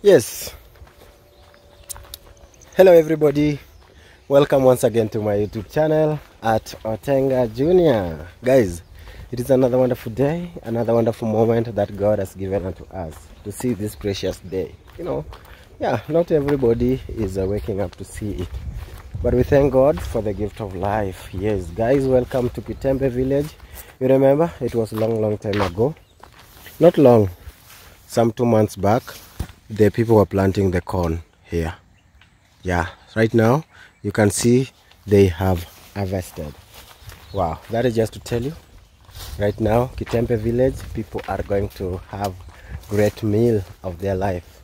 Yes. Hello, everybody. Welcome once again to my YouTube channel at Otenga Junior. Guys, it is another wonderful day, another wonderful moment that God has given unto us to see this precious day. You know, yeah, not everybody is uh, waking up to see it. But we thank God for the gift of life. Yes, guys, welcome to Kitembe village. You remember, it was a long, long time ago. Not long, some two months back, the people were planting the corn here. Yeah, right now you can see they have harvested. Wow, that is just to tell you. Right now, Kitembe village, people are going to have great meal of their life.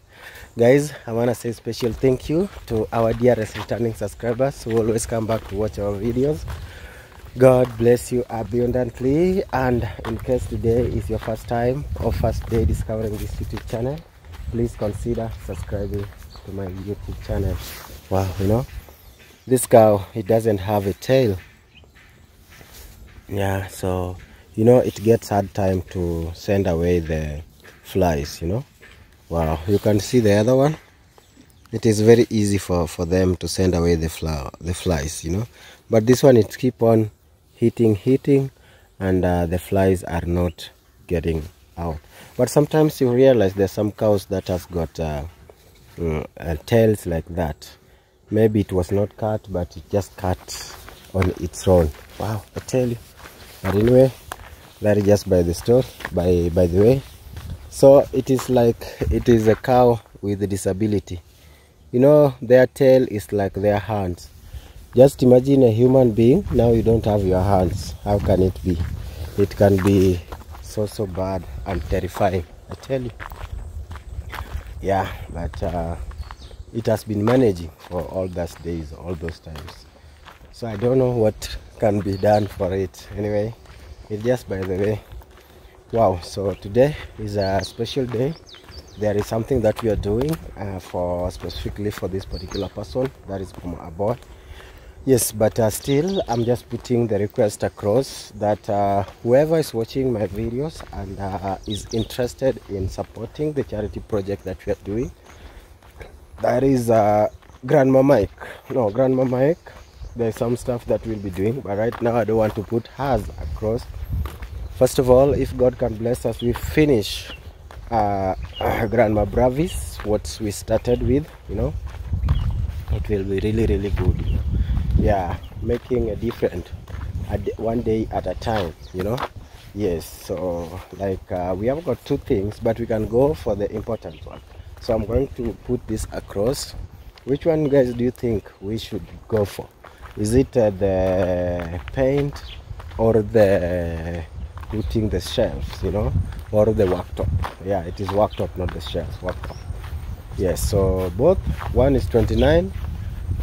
Guys, I want to say special thank you to our dearest returning subscribers who always come back to watch our videos. God bless you abundantly. And in case today is your first time or first day discovering this YouTube channel, please consider subscribing to my YouTube channel. Wow, you know, this cow, it doesn't have a tail. Yeah, so, you know, it gets hard time to send away the flies, you know. Wow, you can see the other one. It is very easy for, for them to send away the flower, the flies, you know. But this one, it keep on hitting, hitting, and uh, the flies are not getting out. But sometimes you realize there's some cows that has got uh, mm, uh, tails like that. Maybe it was not cut, but it just cut on its own. Wow, I tell you. But anyway, that is just by the store, by by the way. So it is like it is a cow with a disability. You know, their tail is like their hands. Just imagine a human being. Now you don't have your hands. How can it be? It can be so so bad and terrifying. I tell you. Yeah, but uh, it has been managing for all those days, all those times. So I don't know what can be done for it. Anyway, it's just by the way. Wow, so today is a special day. There is something that we are doing uh, for specifically for this particular person that is from abroad. Yes, but uh, still, I'm just putting the request across that uh, whoever is watching my videos and uh, is interested in supporting the charity project that we are doing, that is uh, Grandma Mike. No, Grandma Mike, there's some stuff that we'll be doing, but right now I don't want to put hers across. First of all, if God can bless us, we finish uh, Grandma Bravis, what we started with, you know, it will be really, really good. Yeah, making a different one day at a time, you know. Yes, so like uh, we have got two things, but we can go for the important one. So I'm going to put this across. Which one, guys, do you think we should go for? Is it uh, the paint or the putting the shelves, you know, or the worktop? Yeah, it is worktop, not the shelves. Worktop. Yes, so both one is 29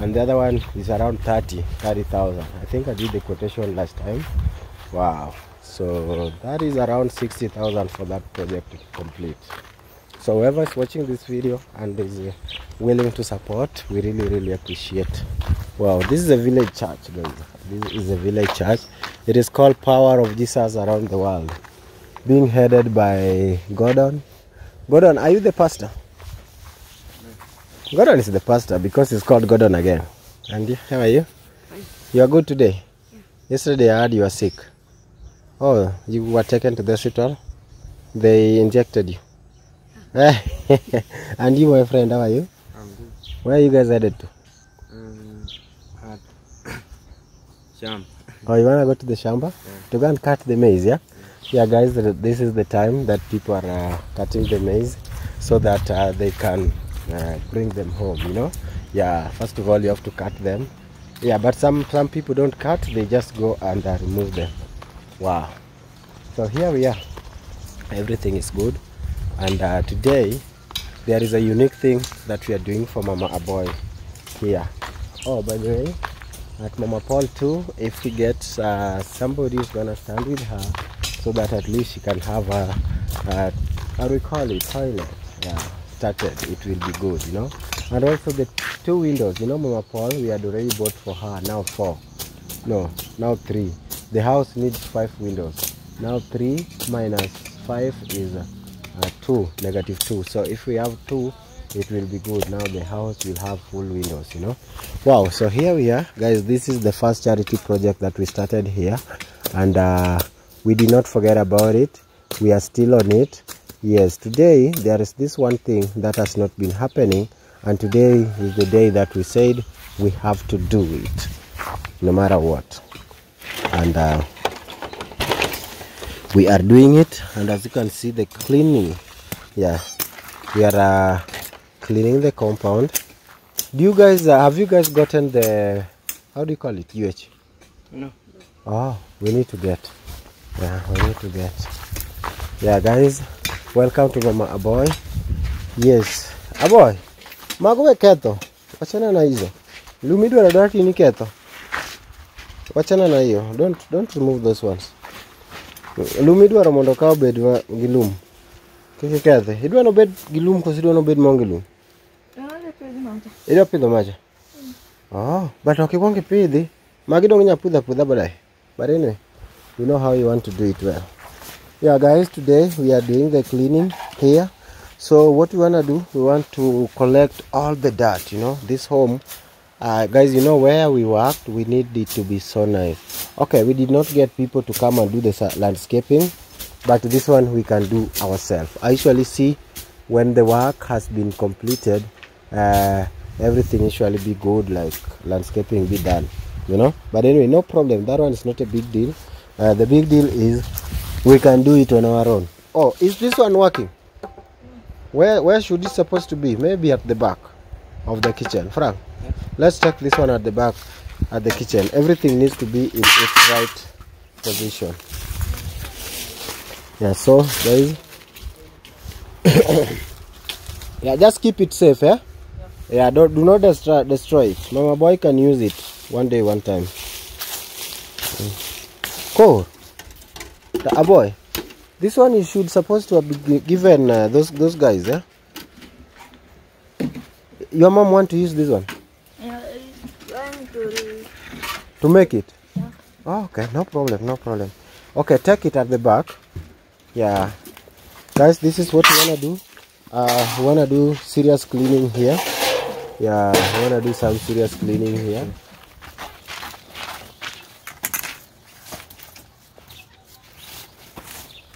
and the other one is around 30 30,000 I think I did the quotation last time. Wow. So that is around 60,000 for that project to complete. So whoever is watching this video and is willing to support we really really appreciate. Wow this is a village church guys. This is a village church. It is called power of jesus around the world. Being headed by gordon. Gordon are you the pastor Gordon is the pastor because he's called Gordon again. And you, how are you? Fine. You are good today? Yesterday I heard you were sick. Oh, you were taken to the hospital? They injected you. and you, my friend, how are you? I'm good. Where are you guys headed to? Um, at Sham. Oh, you wanna go to the shamba to go and cut the maize, yeah? Yeah, guys, this is the time that people are uh, cutting the maize so that uh, they can uh, bring them home. You know, yeah. First of all, you have to cut them. Yeah, but some some people don't cut; they just go and uh, remove them. Wow. So here we are. Everything is good, and uh, today there is a unique thing that we are doing for Mama Aboy here. Oh, by the way, at Mama Paul too, if we get uh, somebody who's gonna stand with her, so that at least she can have a, a how do we call it toilet? Yeah, started. It will be good, you know. And also the two windows, you know, Mama Paul, we had already bought for her. Now four, no, now three. The house needs five windows. Now three minus five is uh, two, negative two. So if we have two, it will be good now the house will have full windows you know wow so here we are guys this is the first charity project that we started here and uh, we did not forget about it we are still on it yes today there is this one thing that has not been happening and today is the day that we said we have to do it no matter what. And uh, we are doing it and as you can see the cleaning yeah we are uh, cleaning the compound. Do you guys uh, have you guys gotten the how do you call it UH No. oh we need to get yeah we need to get. Yeah guys welcome to mama aboy. Yes. Aboy mago we ketho wachana na hizo. Lumi dwaro dwaro ni ketho wachana na hiyo. Don't don't remove those ones. Lum idwaro mondo ka obed gi lum kik ikethe idwa nobed gi lum koso idwa nobed maonge lum idwa pidho macha? Oh but ok ikwong ipidhi. Magi dong inya pudha apidha badaye but anyway you know how you want to do it well yeah guys today we are doing the cleaning here. So what we want to do we want to collect all the dirt you know this home. Uh, guys you know where we worked? We need it to be so nice okay we did not get people to come and do the landscaping but this one we can do ourselves. I usually see when the work has been completed uh, everything usually be good like landscaping be done you know? But anyway no problem. That one is not a big deal. Uh, the big deal is we can do it on our own. Oh is this one working? Where where should it supposed to be? Maybe at the back of the kitchen. Frank let's check this one at the back at the kitchen. Everything needs to be in its right position. Yeah so guys. Yeah just keep it safe yeah? Yeah don't do not destroy destroy it. Mama boy can use it one day one time. Mm. cool Aboy. This one you should supposed to have been given uh, those those guys yeah your mom want to use this one? Yeah, to to make it? Oh, okay. No problem no problem. Okay take it at the back. Yeah. Guys this is what we want to do. Uh we want to do serious cleaning here. Yeah we want to do some serious cleaning here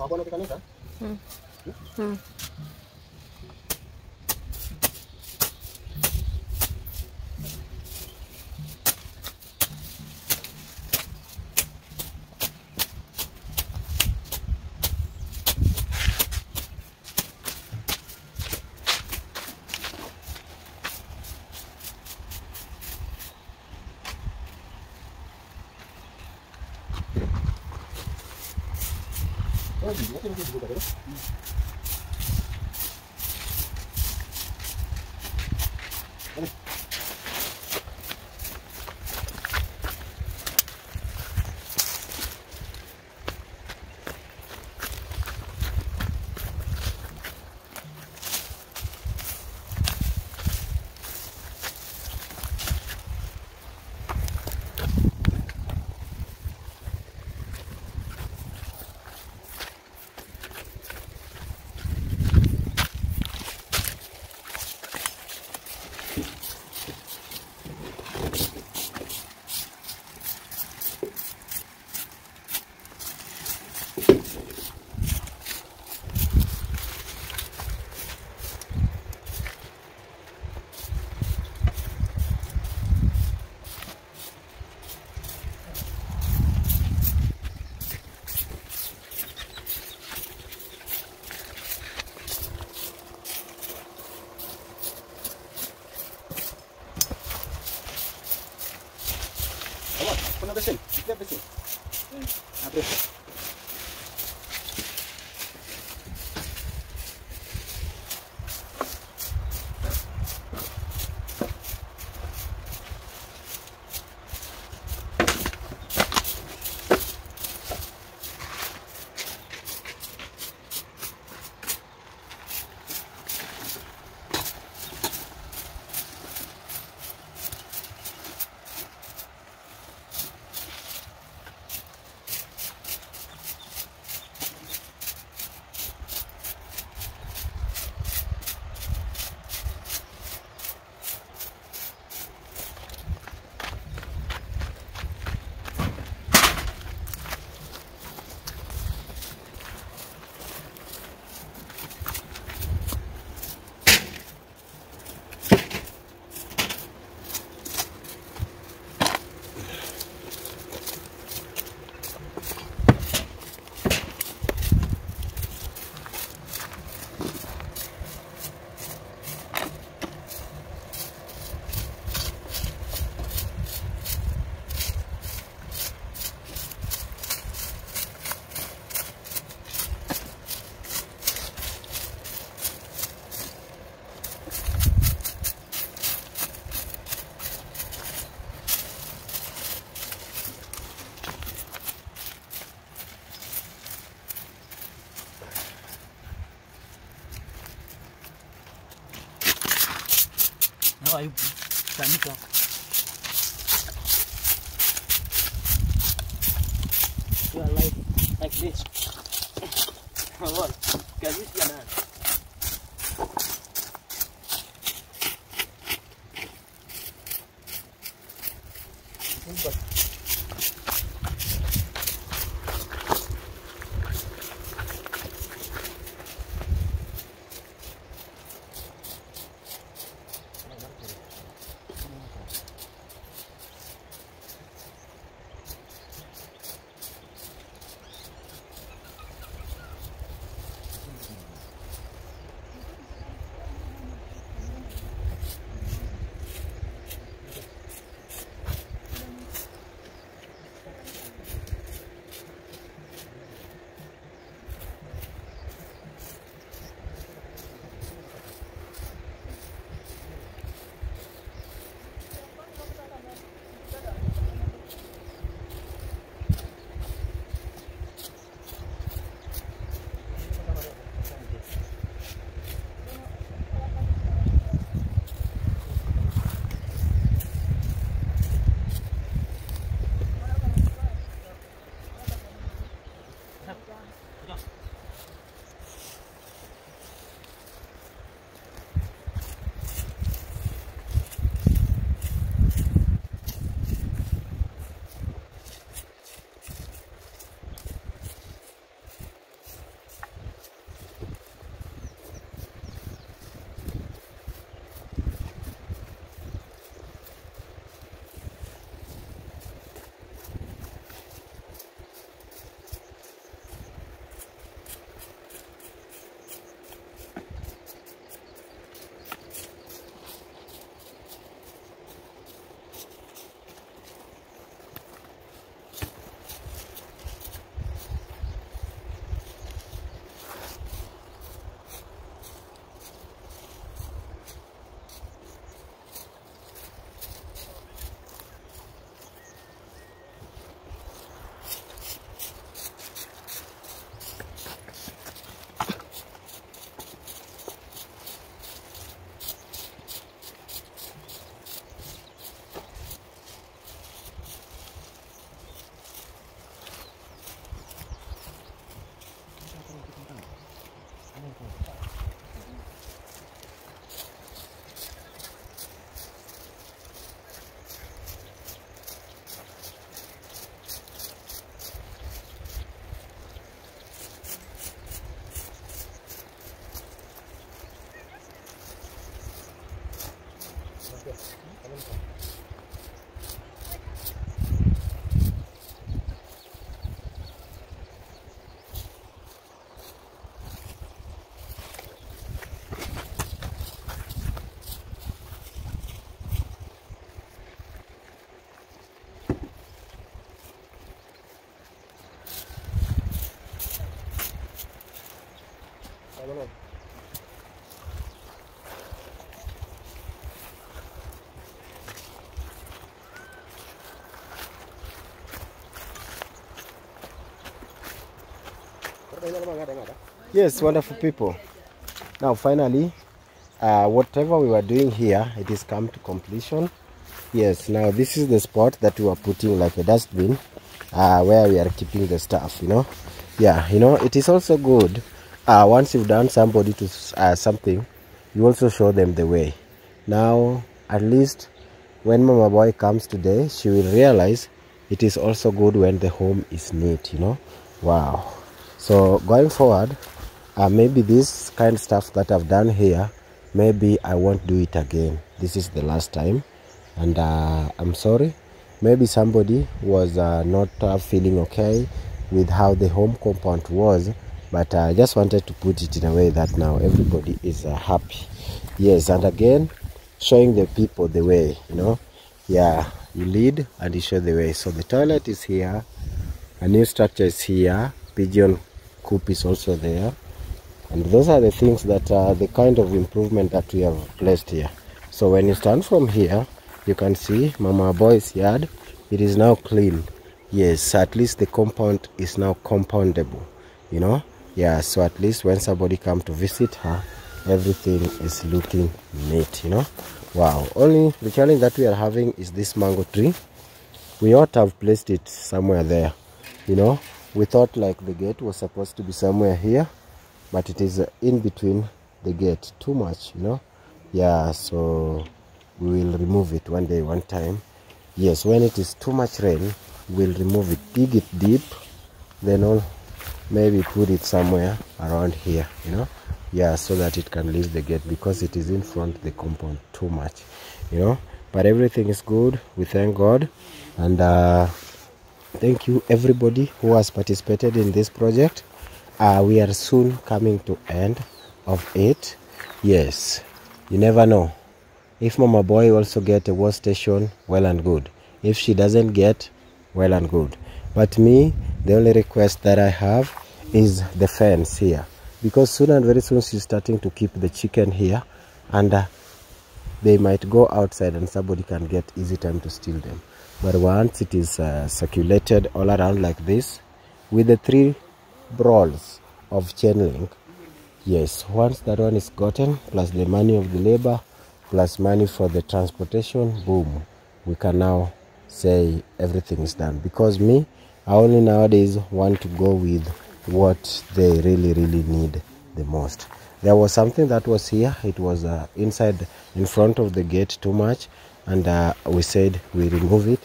Hawalan kita ni kan? Hmm. Hmm. 사람이 누가 때문에 죽었다고요? disculpa. Yes, wonderful people. Now, finally, uh, whatever we were doing here, it is come to completion. Yes, now this is the spot that we are putting like a dustbin uh, where we are keeping the stuff, you know. Yeah, you know, it is also good uh, once you've done somebody to uh, something, you also show them the way. Now, at least when Mama Boy comes today, she will realize it is also good when the home is neat, you know. Wow. So, going forward, uh, maybe this kind of stuff that I've done here, maybe I won't do it again. This is the last time, and uh, I'm sorry. Maybe somebody was uh, not feeling okay with how the home compound was, but I just wanted to put it in a way that now everybody is uh, happy. Yes, and again, showing the people the way, you know. Yeah, you lead and you show the way. So the toilet is here, a new structure is here, pigeon coop is also there and those are the things that are the kind of improvement that we have placed here so when you stand from here you can see mama boy's yard it is now clean yes at least the compound is now compoundable you know yeah so at least when somebody come to visit her everything is looking neat you know? Wow. Only the challenge that we are having is this mango tree. We ought to have placed it somewhere there you know? We thought like the gate was supposed to be somewhere here but it is uh, in between the gate. Too much you know? Yeah so we will remove it one day one time. Yes when it is too much rain we'll remove it dig it deep then all maybe put it somewhere around here you know? Yeah so that it can leave the gate because it is in front of the compound too much you know? But everything is good. We thank god. And uh thank you everybody who has participated in this project. Uh, we are soon coming to end of it. Yes you never know. If mama boy also get a wash station well and good. If she doesn't get well and good. But me the only request that i have is the fence here. Because soon and very soon she's starting to keep the chicken here and uh, they might go outside and somebody can get easy time to steal them. But once it is uh, circulated all around like this with the three brawls of chain link yes once that one is gotten plus the money of the labor plus money for the transportation boom we can now say everything is done. Because me i only nowadays want to go with what they really really need the most. There was something that was here. It was uh, inside in front of the gate too much and uh, we said we remove it.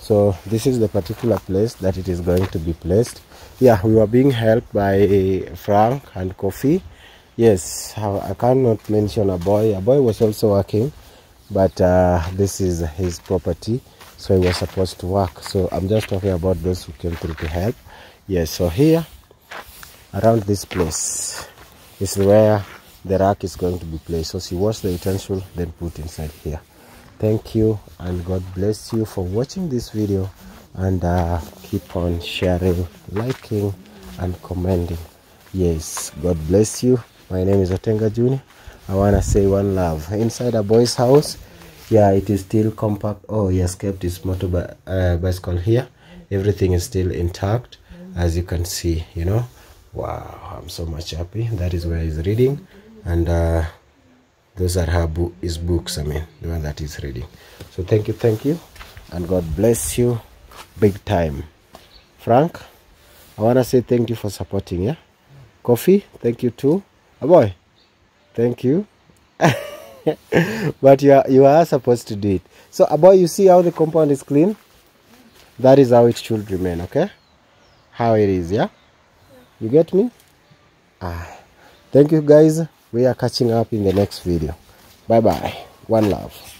So this is the particular place that it is going to be placed. Yeah we were being helped by frank and kofi. Yes i cannot mention Aboy. A boy was also working but uh, this is his property so he was supposed to work. So i'm just talking about those who came through to help. Yes so here around this place. Is where the rack is going to be placed. So she wash the utensil then put inside here. Thank you and god bless you for watching this video. And uh, keep on sharing liking and commenting. Yes god bless you. My name is otenga junior i want to say one love. Inside Aboy's house yeah it is still compact. Oh he has kept his motor bi- uh, bicycle here. Everything is still intact as you can see you know wow i'm so much happy. That is where he's reading. And uh those are her bo- his books i mean the one that he's reading. So thank you thank you. And god bless you big time. Frank i want to say thank you for supporting yeah? Kofi thank you too. Aboy thank you. But you are you are supposed to do it. So Aboy you see how the compound is clean? That is how it should remain okay? How it is yeah you get me? Ah. Thank you guys. We are catching up in the next video. Bye bye one love